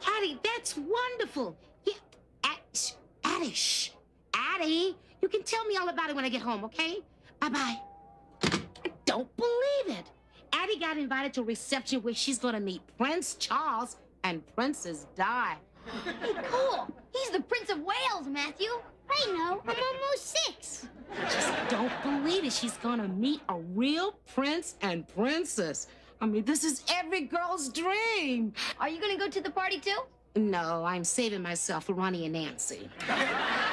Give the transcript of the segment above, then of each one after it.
Oh, Addie, that's wonderful. Yeah, Addie, Addie. Addie, you can tell me all about it when I get home, okay? Bye-bye. I don't believe it. Addie got invited to a reception where she's gonna meet Prince Charles and Princess Di. Hey, cool. He's the Prince of Wales, Matthew. I know. I'm almost six. I Just don't believe it. She's gonna meet a real prince and princess. I mean, this is every girl's dream. Are you gonna go to the party too? No, I'm saving myself for Ronnie and Nancy.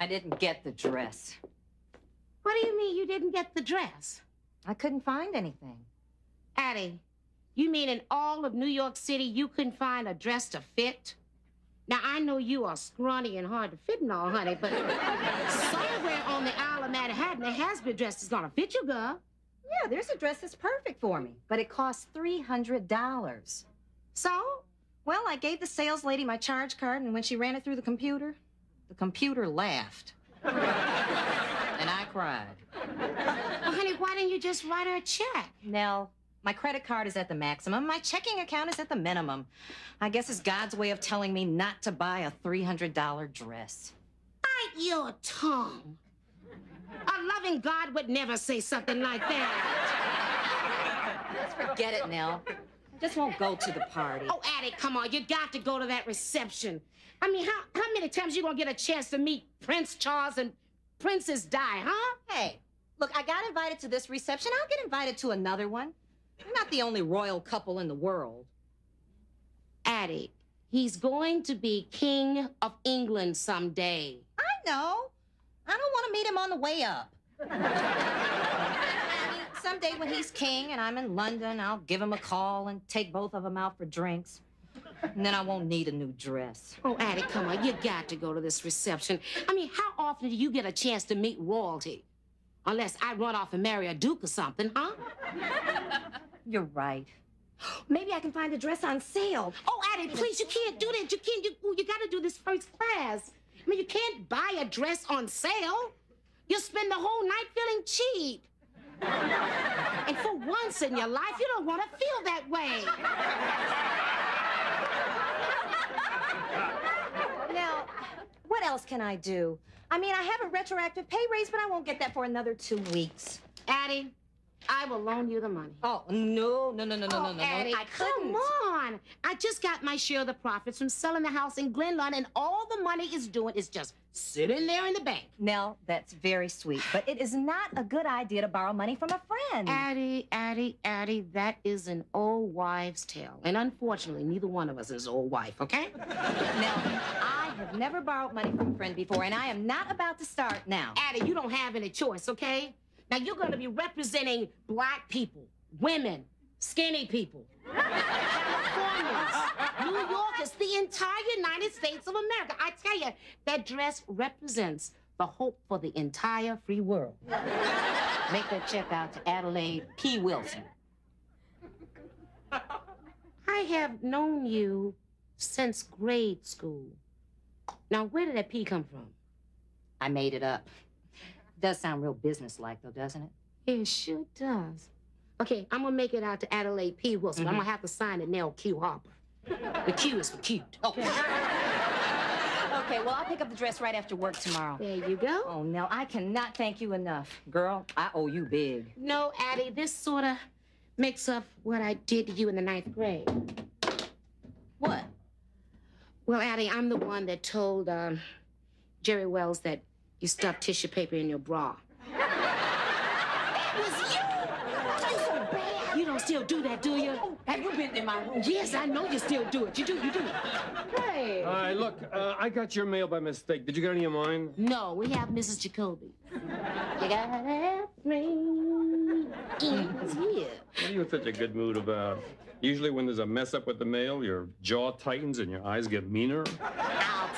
I didn't get the dress. What do you mean you didn't get the dress? I couldn't find anything. Addie, you mean in all of New York City you couldn't find a dress to fit? Now, I know you are scrawny and hard to fit and all, honey, but somewhere on the Isle of Manhattan, a Hasbro dress is gonna fit you, girl. Yeah, there's a dress that's perfect for me, but it costs $300. So? Well, I gave the sales lady my charge card, and when she ran it through the computer, the computer laughed. and I cried. Well, honey, why didn't you just write her a check? Nell, my credit card is at the maximum. My checking account is at the minimum. I guess it's God's way of telling me not to buy a $300 dress. Bite your tongue. A loving God would never say something like that. Let's Forget it, Nell. I just won't go to the party. Oh, Addie, come on. You got to go to that reception. I mean, how, how many times you gonna get a chance to meet Prince Charles and Princess Di, huh? Hey, look, I got invited to this reception. I'll get invited to another one. I'm not the only royal couple in the world. Addie, he's going to be King of England someday. I know. I don't want to meet him on the way up. I mean, someday when he's king and I'm in London, I'll give him a call and take both of them out for drinks. And then I won't need a new dress. Oh, Addie, come on. You got to go to this reception. I mean, how often do you get a chance to meet royalty? Unless I run off and marry a duke or something, huh? You're right. Maybe I can find a dress on sale. Oh, Addie, please, you can't do that. You can't. You, you got to do this first class. I mean, you can't buy a dress on sale. You'll spend the whole night feeling cheap. and for once in your life, you don't want to feel that way. Now, what else can I do? I mean, I have a retroactive pay raise, but I won't get that for another two weeks. Addie, I will loan you the money. Oh, no, no, no, no, no, oh, no, no. Oh, Addie, I couldn't. come on. I just got my share of the profits from selling the house in Glenlawn, and all the money is doing is just sitting there in the bank. Nell, that's very sweet, but it is not a good idea to borrow money from a friend. Addie, Addie, Addie, that is an old wives' tale. And unfortunately, neither one of us is old wife, okay? Nell, I have never borrowed money from a friend before, and I am not about to start now. Addie, you don't have any choice, okay? Now you're going to be representing black people, women, skinny people, New Yorkers, the entire United States of America. I tell you, that dress represents the hope for the entire free world. Make that check out to Adelaide P. Wilson. I have known you since grade school. Now, where did that P come from? I made it up. Does sound real businesslike, though, doesn't it? It sure does. Okay, I'm gonna make it out to Adelaide P. Wilson. I'm gonna have to sign it Nell Q. Harper. The Q is for cute. Okay. okay, well, I'll pick up the dress right after work tomorrow. There you go. Oh, Nell, I cannot thank you enough. Girl, I owe you big. No, Addie, this sort of makes up what I did to you in the ninth grade. What? Well, Addie, I'm the one that told um, Jerry Wells that you stuffed tissue paper in your bra. It was you! You so bad! You don't still do that, do you? Have you been in my room? Yes, I know you still do it. You do, you do. Hey. All right, look, uh, I got your mail by mistake. Did you get any of mine? No, we have Mrs. Jacoby. You gotta have me. Is here. What are you in such a good mood about? Usually, when there's a mess up with the mail, your jaw tightens and your eyes get meaner.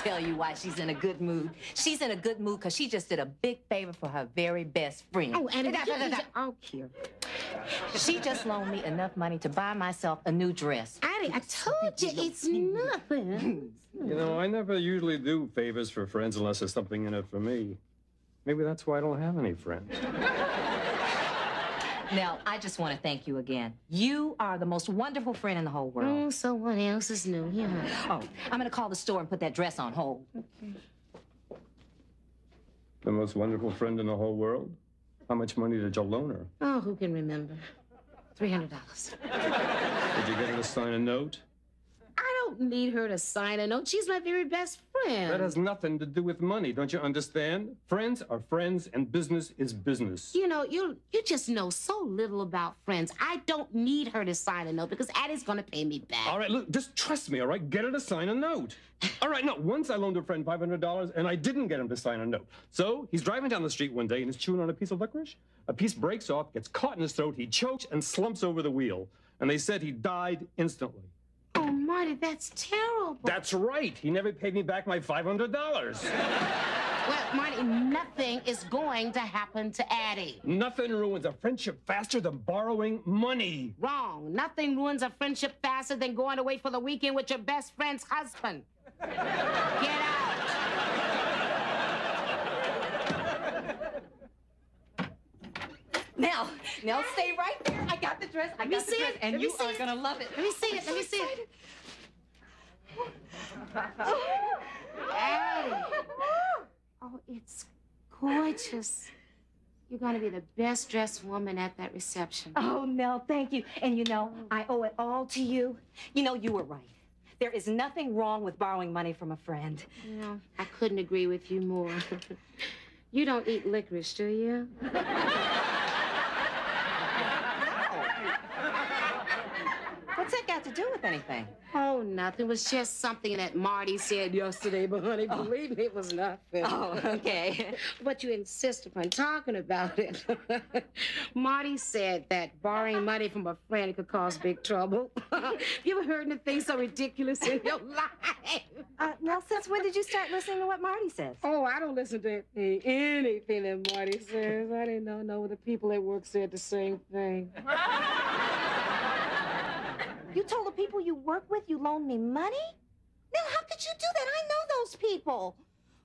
I'll tell you why she's in a good mood. She's in a good mood because she just did a big favor for her very best friend. Oh, Addie, Da, da, da, da. oh, here. She just loaned me enough money to buy myself a new dress. Addie, I told you it's nothing. You know, I never usually do favors for friends unless there's something in it for me. Maybe that's why I don't have any friends. Nell, I just want to thank you again. You are the most wonderful friend in the whole world. Oh, someone else is new. Yeah. Oh, I'm going to call the store and put that dress on hold. Okay. The most wonderful friend in the whole world? How much money did you loan her? Oh, who can remember? Three hundred dollars. Did you get her to sign a note? I don't need her to sign a note. She's my very best friend. That has nothing to do with money, don't you understand? Friends are friends and business is business. You know, you you just know so little about friends. I don't need her to sign a note because Addie's gonna pay me back. All right, look, just trust me, all right? Get her to sign a note. All right, now once I loaned a friend $500 and I didn't get him to sign a note. So he's driving down the street one day and he's chewing on a piece of licorice. A piece breaks off, gets caught in his throat, he chokes and slumps over the wheel. And they said he died instantly. Oh, Marty, that's terrible. That's right. He never paid me back my $500. well, Marty, nothing is going to happen to Addie. Nothing ruins a friendship faster than borrowing money. Wrong. Nothing ruins a friendship faster than going away for the weekend with your best friend's husband. Get out. Nell, Nell, stay right there. I got the dress. I me got the see dress, it. and Let you are it. gonna love it. Let me see it. Let me see it. Addie. Oh, it's gorgeous. You're going to be the best dressed woman at that reception. Oh, Nell, thank you. And you know, I owe it all to you. You know, you were right. There is nothing wrong with borrowing money from a friend. You know, I couldn't agree with you more. you don't eat licorice, do you? What's that got to do with anything? Oh, nothing. It was just something that Marty said yesterday, but honey, believe me, it was nothing. Oh, okay. But you insist upon talking about it. Marty said that borrowing money from a friend could cause big trouble. you ever heard anything so ridiculous in your life? Uh, Nell, since when did you start listening to what Marty says? Oh, I don't listen to anything, anything that Marty says. I didn't know, know the people at work said the same thing. You told the people you work with you loaned me money? Nell, how could you do that? I know those people.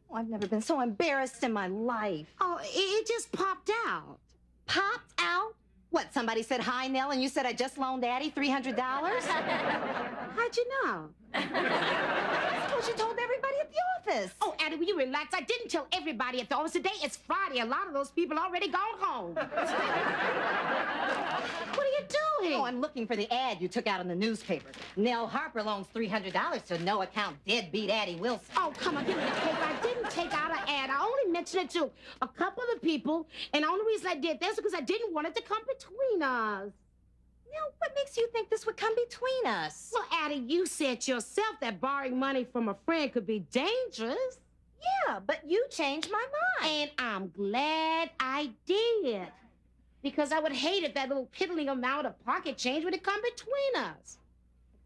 Oh, I've never been so embarrassed in my life. Oh, it, it just popped out. Popped out? What, somebody said hi, Nell, and you said I just loaned Addie $300? How'd you know? I suppose you told everybody at the office. Oh, Addie, will you relax? I didn't tell everybody at the office. Today it's Friday. A lot of those people already gone home. what are you doing? Oh, I'm looking for the ad you took out in the newspaper. Nell Harper loans $300 to no account deadbeat Addie Wilson. Oh, come on, give me the paper. I didn't take out an ad. I only mentioned it to a couple of people, and the only reason I did this is because I didn't want it to come between us. Nell, what makes you think this would come between us? Well, Addie, you said yourself that borrowing money from a friend could be dangerous. yeah, but you changed my mind. And I'm glad I did. Because I would hate if that little piddling amount of pocket change would have come between us.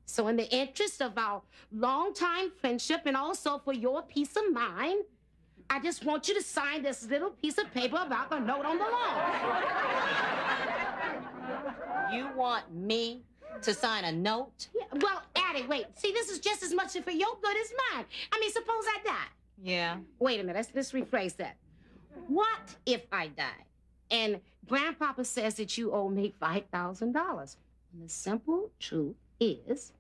So, in the interest of our longtime friendship and also for your peace of mind, I just want you to sign this little piece of paper about the note on the loan. You want me to sign a note? Yeah, well, Addie, wait. See, this is just as much for your good as mine. I mean, suppose I die. Yeah. Wait a minute, let's, let's rephrase that. What if I die? And Grandpapa says that you owe me $5,000. And the simple truth is,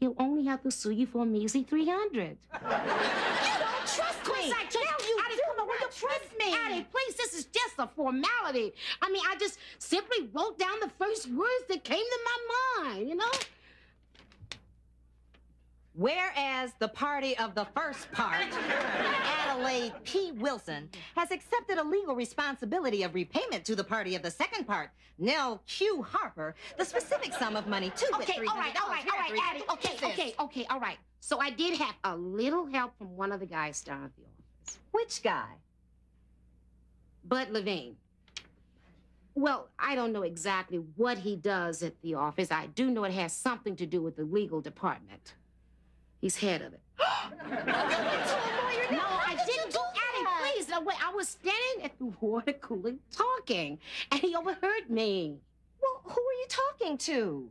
he'll only have to sue you for a measly 300 You don't trust me. I trust you. Addie, come on, will you trust me. Addie, please, this is just a formality. I mean, I just simply wrote down the first words that came to my mind, you know? Whereas the party of the first part, Adelaide P. Wilson, has accepted a legal responsibility of repayment to the party of the second part, Nell Q. Harper, the specific sum of money to Okay, all right, all right, all right, Addie. Okay, okay, okay, all right. So I did have a little help from one of the guys down at the office. Which guy? Bud Levine. Well, I don't know exactly what he does at the office. I do know it has something to do with the legal department. He's head of it. No, I didn't do Addie, please. No, wait, I was standing at the water cooler talking, and he overheard me. Well, who are you talking to?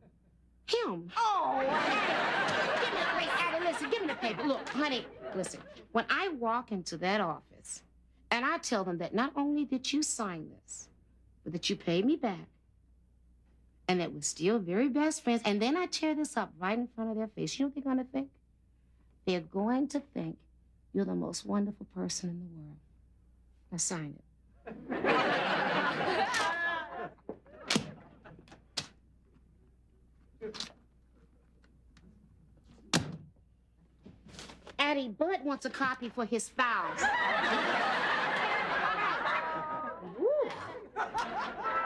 Him. Oh, Give me, wait, Addie, listen, give me the paper. Look, honey, listen. When I walk into that office and I tell them that not only did you sign this, but that you paid me back and that we're still very best friends, and then I tear this up right in front of their face, you know what they're going to think? They're going to think you're the most wonderful person in the world. Now sign it. Addie Bud wants a copy for his files.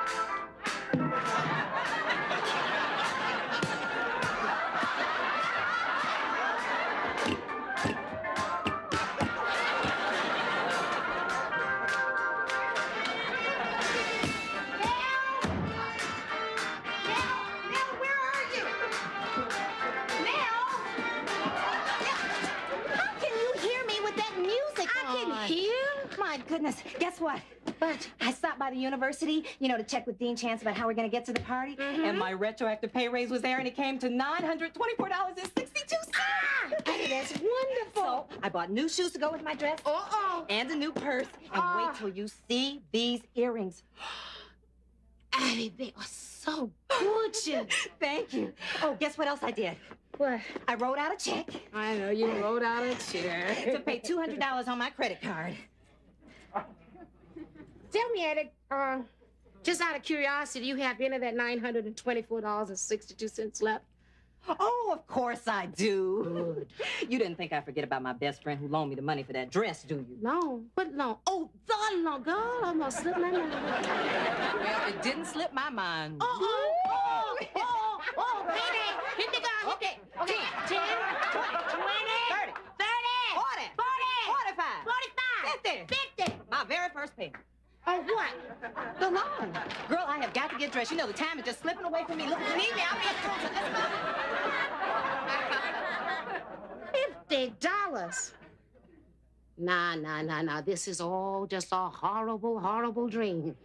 My goodness. Guess what? What? I stopped by the university, you know, to check with Dean Chance about how we're going to get to the party. And my retroactive pay raise was there, and it came to $924.62. Ah, Addie, that's wonderful. So I bought new shoes to go with my dress Uh-oh. and a new purse. And Ah. wait till you see these earrings. Addie, they are so gorgeous. Thank you. Oh, guess what else I did? what? I wrote out a check I know you wrote out a check. to pay $200 on my credit card. Tell me, Addie, uh, just out of curiosity, do you have any of that $924.62 left? Oh, of course I do. Good. You didn't think I'd forget about my best friend who loaned me the money for that dress, do you? Loan? What loan? Oh, the loan. Girl, almost slipped my mind. Well, it didn't slip my mind. Oh, oh, oh, oh, oh, hit it. Hit the gun, hit it. Okay, 10, 20, 30, 30, 40, 40, 45, 45, 50. 50. My very first payment. Oh, what? The loan. Girl, I have got to get dressed. You know, the time is just slipping away from me. Look, you need me, I'll be at school. Fifty dollars. Nah, nah, nah, nah. This is all just a horrible, horrible dream.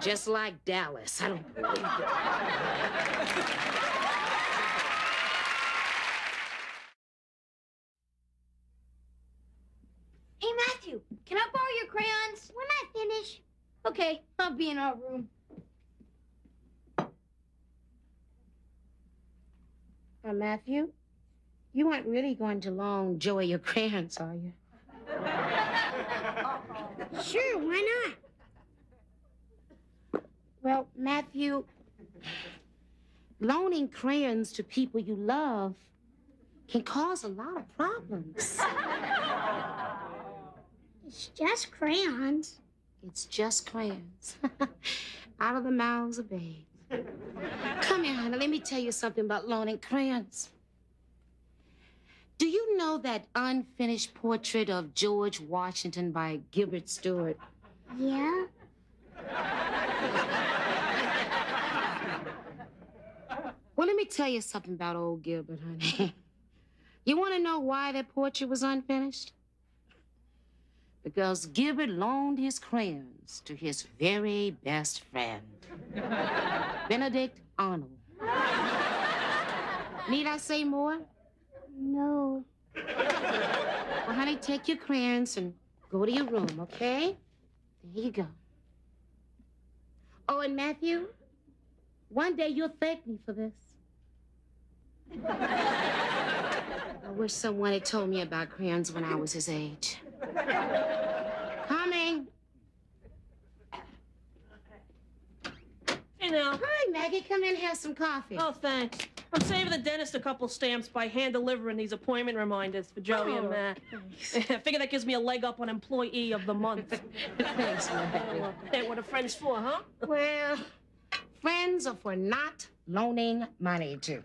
Just like Dallas. I don't believe it. Matthew, can I borrow your crayons? When I finish. Okay, I'll be in our room. Uh, Matthew, you aren't really going to loan Joey your crayons, are you? Sure, why not? Well, Matthew, loaning crayons to people you love can cause a lot of problems. It's just crayons. It's just crayons. Out of the mouths of babes. Come here, honey. Let me tell you something about loaning crayons. Do you know that unfinished portrait of George Washington by Gilbert Stuart? Yeah? Well, let me tell you something about old Gilbert, honey. You want to know why that portrait was unfinished? Because Gilbert loaned his crayons to his very best friend, Benedict Arnold. Need I say more? No. Well, honey, take your crayons and go to your room, okay? There you go. Oh, and Matthew, one day you'll thank me for this. I wish someone had told me about crayons when I was his age. Coming. Hey now. Hi, Maggie. Come in, have some coffee. Oh, thanks. I'm saving the dentist a couple stamps by hand delivering these appointment reminders for Joey and Oh, Matt. I figure that gives me a leg up on employee of the month. Thanks. Hey, what are friends for, huh? Well, friends are for not loaning money to.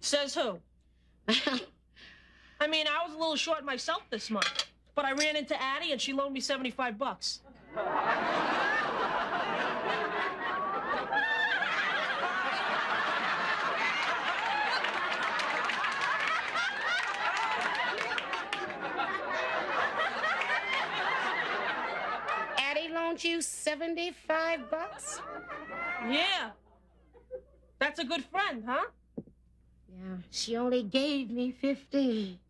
Says who? I mean, I was a little short myself this month, but I ran into Addie and she loaned me 75 bucks. Addie loaned you 75 bucks? Yeah. That's a good friend, huh? Yeah, she only gave me 50.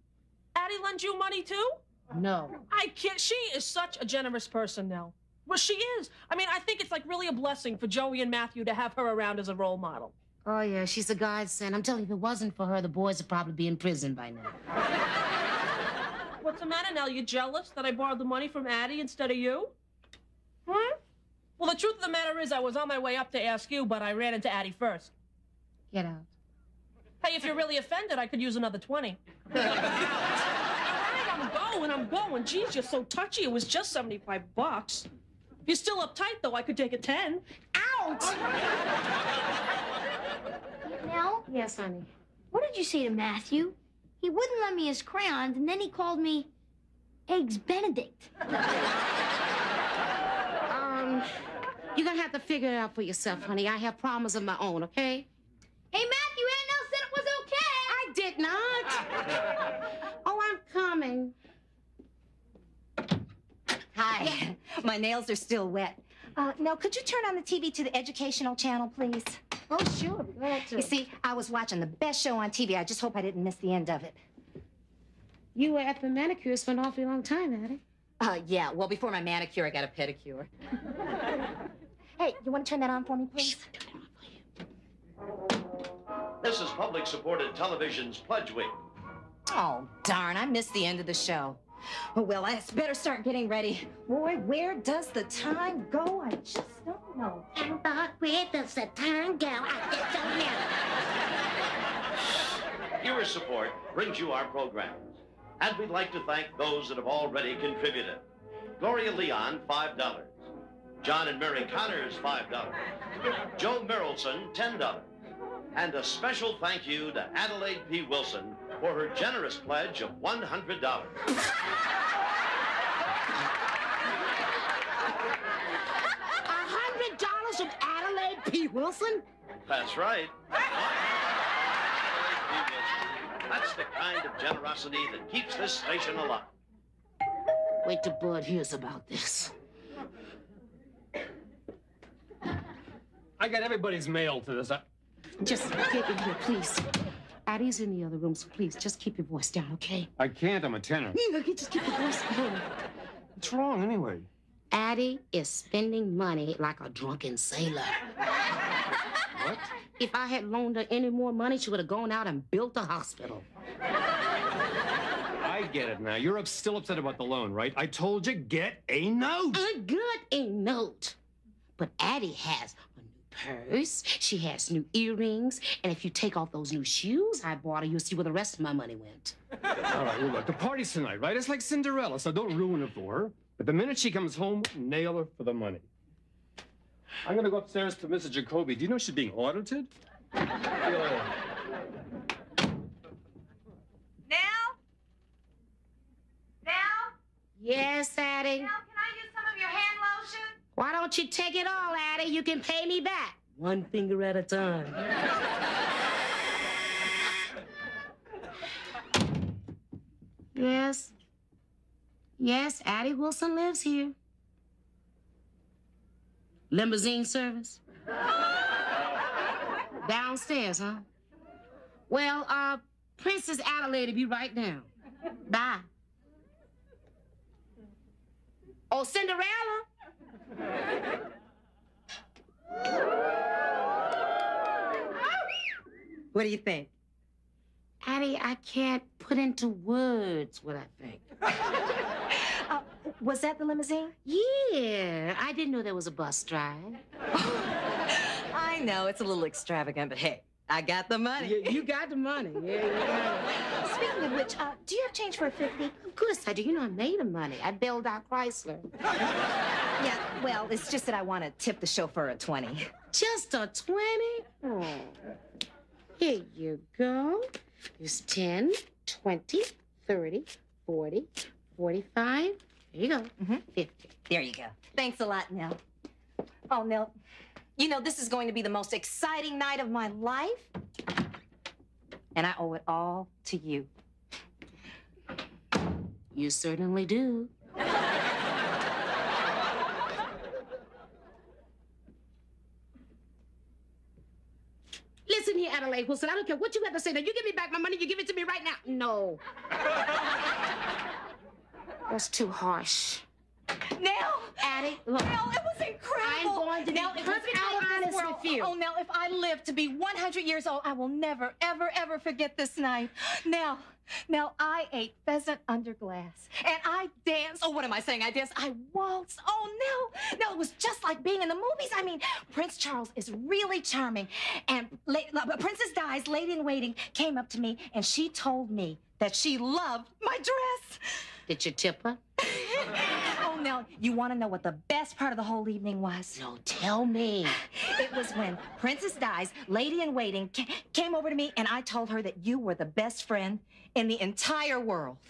Addie lends you money too? No. I can't. She is such a generous person now. Well, she is. I mean, I think it's like really a blessing for Joey and Matthew to have her around as a role model. Oh, yeah, she's a godsend. I'm telling you, if it wasn't for her, the boys would probably be in prison by now. What's the matter now? You jealous that I borrowed the money from Addie instead of you? Hmm? Well, the truth of the matter is, I was on my way up to ask you, but I ran into Addie first. Get out. Hey, if you're really offended, I could use another 20. All right, I'm going, I'm going. Geez, you're so touchy. It was just 75 bucks. If you're still uptight, though, I could take a 10. Out! Nell, Yes, honey. what did you say to Matthew? He wouldn't lend me his crayons, and then he called me Eggs Benedict. Um, you're gonna have to figure it out for yourself, honey. I have problems of my own, okay? Hey, Matthew, Aunt Nell said it was okay. I did not. Oh, I'm coming. Hi. My nails are still wet. Uh, Nell, could you turn on the TV to the educational channel, please? Oh, sure. Glad to. You see, I was watching the best show on TV. I just hope I didn't miss the end of it. You were at the manicurist for an awfully long time, Addie. Uh, yeah. Well, before my manicure, I got a pedicure. hey, you want to turn that on for me, please? This is public supported television's Pledge Week. Oh, darn, I missed the end of the show. Oh, well, I better start getting ready. Boy, where does the time go? I just don't know. And but where does the time go? I just don't know. Your support brings you our programs. And we'd like to thank those that have already contributed. Gloria Leon, $5. John and Mary Connors, $5. Joe Merrilson, $10. And a special thank you to Adelaide P. Wilson for her generous pledge of $100. Hundred dollars from Adelaide P. Wilson? That's right. That's the kind of generosity that keeps this station alive. Wait till Bud hears about this. I got everybody's mail to this. I... Just get in here, please. Addie's in the other room, so please just keep your voice down, okay? I can't. I'm a tenor. You know, just keep your voice down. What's wrong anyway? Addie is spending money like a drunken sailor. What? If I had loaned her any more money, she would have gone out and built a hospital. I get it now. You're up, still upset about the loan, right? I told you, get a note. I got a note. But Addie has purse, she has new earrings, and if you take off those new shoes I bought her, you'll see where the rest of my money went. All right, well, look, the party's tonight, right? It's like Cinderella, so don't ruin it for her. But the minute she comes home, nail her for the money. I'm gonna go upstairs to Mrs. Jacoby. Do you know she's being audited? See you later. Nell? Nell? Yes, Addie. Nell, can I use some of your hand lotion? Why don't you take it all, Addie? You can pay me back. One finger at a time. yes. Yes, Addie Wilson lives here. Limousine service? Downstairs, huh? Well, uh, Princess Adelaide will be right down. Bye. Oh, Cinderella? What do you think? Addie, I can't put into words what I think. Uh, was that the limousine? Yeah, I didn't know there was a bus drive. I know, it's a little extravagant, but hey, I got the money. You, you got the money. Yeah, yeah. Speaking of which, uh, do you have change for a 50? Of course I do. You know I made the money. I bailed out Chrysler. Yeah, well, it's just that I want to tip the chauffeur a 20. Just a 20? Oh. Here you go. Here's 10, 20, 30, 40, 45. Here you go. Mhm. 50. There you go. Thanks a lot, Nell. Oh, Nell, you know, this is going to be the most exciting night of my life. And I owe it all to you. You certainly do. Listen here, Adelaide Wilson. I don't care what you have to say. Now, you give me back my money. You give it to me right now. No. That's too harsh. Nell! Look. Nell, it was incredible. I'm going to be Nell, perfectly out of this honest world. with you. Oh, Nell, if I live to be 100 years old, I will never, ever, ever forget this night. Nell, Nell, I ate pheasant under glass, and I danced. Oh, what am I saying? I danced. I waltzed. Oh, Nell, Nell, it was just like being in the movies. I mean, Prince Charles is really charming, and La- Princess Di's lady in waiting came up to me, and she told me that she loved my dress. Did you tip her? Nell, you want to know what the best part of the whole evening was? No, tell me. It was when Princess Di's lady in waiting came over to me and I told her that you were the best friend in the entire world.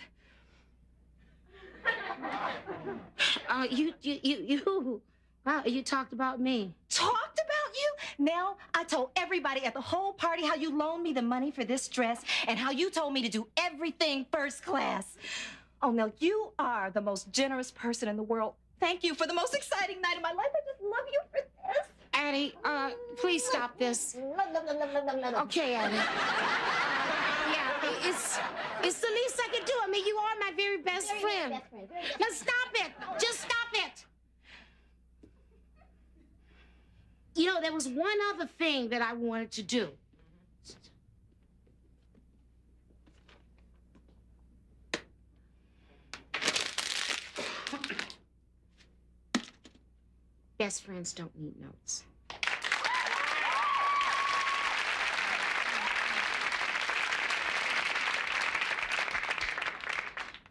Uh, you, you, you, you. Wow, you talked about me. Talked about you? Now, I told everybody at the whole party how you loaned me the money for this dress and how you told me to do everything first class. Oh, Nell, you are the most generous person in the world. Thank you for the most exciting night of my life. I just love you for this. Addie, uh, please stop this. Okay, Addie. yeah, it's it's the least I can do. I mean, you are my very best friend. Now stop it. Just stop it. You know, there was one other thing that I wanted to do. Best friends don't need notes.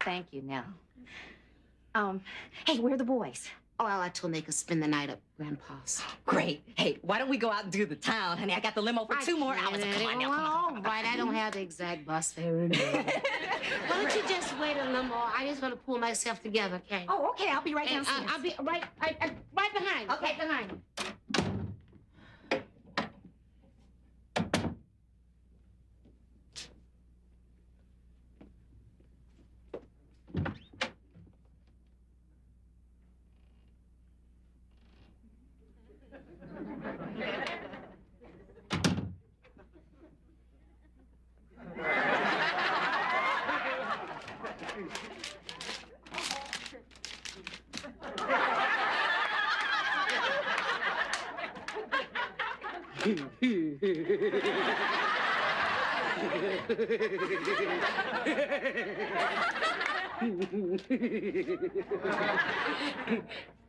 Thank you, Nell. Um, hey, where are the boys? Oh, I told them they could spend the night at Grandpa's. Great. Hey, why don't we go out and do the town, honey? I got the limo for I two more hours. Addie. Come on now. Come on, come on, on. right, I don't have the exact bus fare in. Why don't you just wait a little more? I just want to pull myself together, okay? Oh, okay. I'll be right And, uh. I'll be right, I, right behind. Okay. Right behind. Don't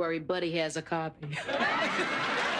worry, Buddy has a copy.